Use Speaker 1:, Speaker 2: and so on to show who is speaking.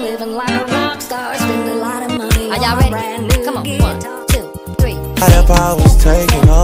Speaker 1: Living like a rock star, spend a lot of money.
Speaker 2: Are y'all ready? Come on, one, two, three.
Speaker 3: That I was taking off.